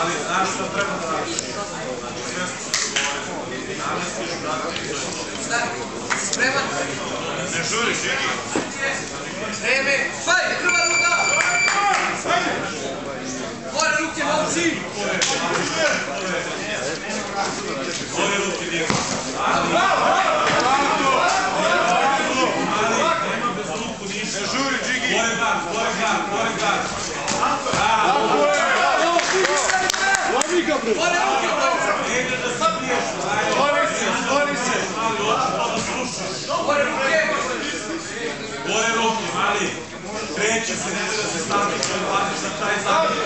Ali znaš što treba da radiš? Spreman. Ne žuri, Žigi. Vreme. Fajde, prva ruka. Gore ruke, momci. Gore ruke dijeku. Nema bez ruku ništa. Ne žuri, Žigi. Gore gard, gore gard, gore gard. Gore ruke, momci. Ne ide da se biješ. Skloni se, skloni se. Mali, hoću to da slušaš. Gore ruke. Gore ruke, mali. Kreće se, ne da se stavi, to je važno za taj zakon.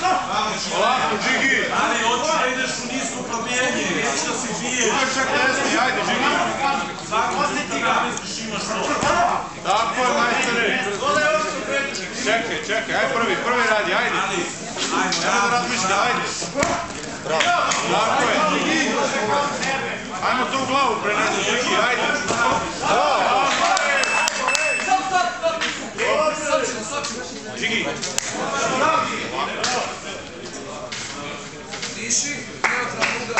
Tako je. Polako, Džigi! Ali hoću da ideš u nisko probijanje, nećeš da se biješ. Ideš čak desni, ajde, Džigi! Svaki put ti namestiš imaš to. Tako je, majstore! Čekaj, čekaj, aj prvi, prvi radi, ajde! Ali, ajmo, Nemoj da razmišlja, ajde! Tako je! Ajmo to u glavu prenesi, Džigi, ajde! Stop, stop, stop. Diši. Neutralna ugra.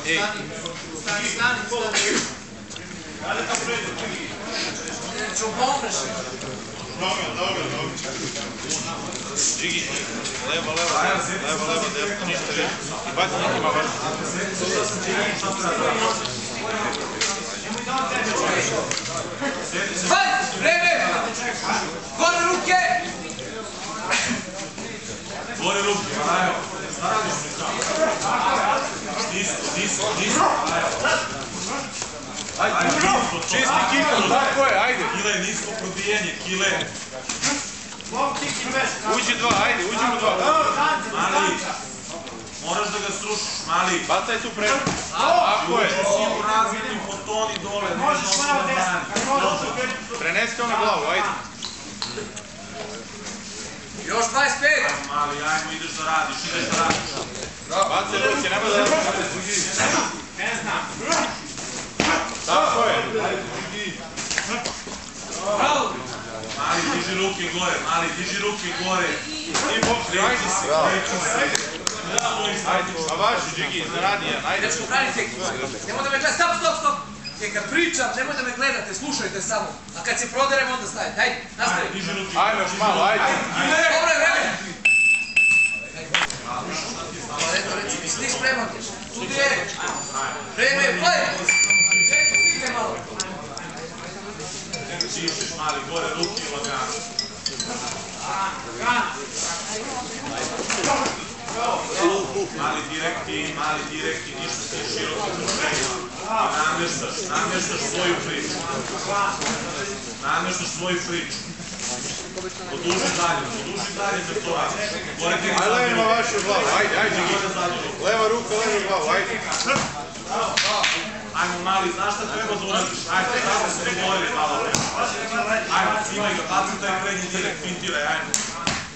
Stani. Stani, stani, stani. Ću pomreš. Dobro, dobro, dobro. Džigi, levo, levo, levo, levo, desno, ništa više. I baci nekima baš. Fajt, vreme. Gore ruke. gore ruke, ajmo. Ajde. Čisti kikon, tako je, ajde! Kile, nisko probijenje, kile. Uđi dva, ajde, uđimo dva. Mali, moraš da ga srušiš, mali. Bacaj tu preko. Tako je. Si u razvijenim fotoni dole, možeš da brani. Prenesi to na glavu, ajde. Još 25. Da radiš, ideš da radiš. Bacaj ruke, nemoj da razmišljaš. Tako je. Bravo. Mali, diži ruke gore, mali, diži ruke gore. I ajde. Kreći se, kreći se. Ajde, a vaši, Džigi, zaradi jedan, ajde. Dečko, branite. Nemoj da me gledate. Stop, stop, stop. Jer kad pričam, nemoj da me gledate, slušajte samo. A kad se proderem, onda stavite. Hajde, nastavi. Diži ruke. Ajmo još malo, ajde. Dobro je vreme. Malo eto, reci, mi si ti spreman? Sudi je. Vreme je, play. Čekaj, stigne malo. Dišiš, mali, gore ruke i lagano. Mali direkti, mali direkti, ništa ti široko druženja. I namještaš, namještaš svoju priču. Namještaš svoju priču. Poduži dalje, poduži dalje da to radiš. Gore ti Ajde, levima vašu glavu, ajde, ajde. Leva ruka, leva glavu, ajde. Ajmo mali, znaš šta treba da uradiš? Ajde, kako se dogovorili malo pre. Ajmo, imaj ga, baci taj prednji direkt, pintiraj, ajmo.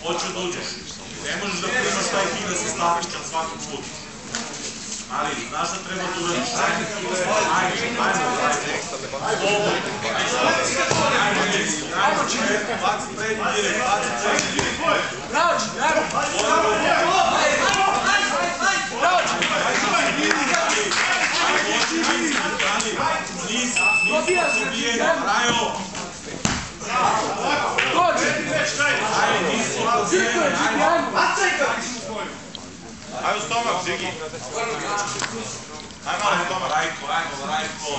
Hoću da uđeš. Ne možeš da primaš taj kineski statičan svaki put. Ali, znaš šta treba da uradiš? Ajmo, ajde. Slobodno. Ajmo, nisko, ajmo, čekaj, baci prednji direkt, baci prednji direkt. Bravo, Či, bravo. Bravo, Či. Stomak. Ajde malo u stomak. Rajko, ajmo, Rajko.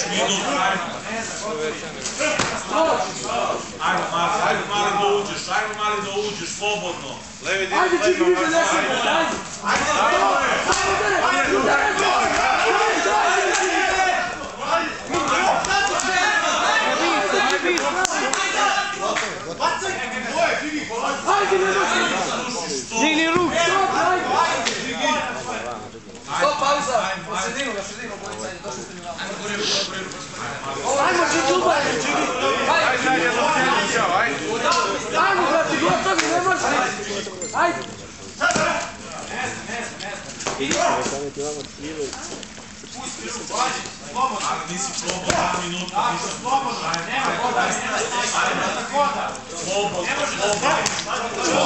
Šminu, ajmo. Ajmo mali, ajmo mali da uđeš, ajmo mali da uđeš, slobodno. Levi vašu, ajde. Ajmo se džubaj, čini. Ajde, ajde, ajde. Ajmo, brati, gotovi, ne može. Ajde. Pusti ruku, ajde, slobodno. Ali nisi slobodno, dva minuta. Ako slobodno, nema voda, nema voda. Slobodno, slobodno.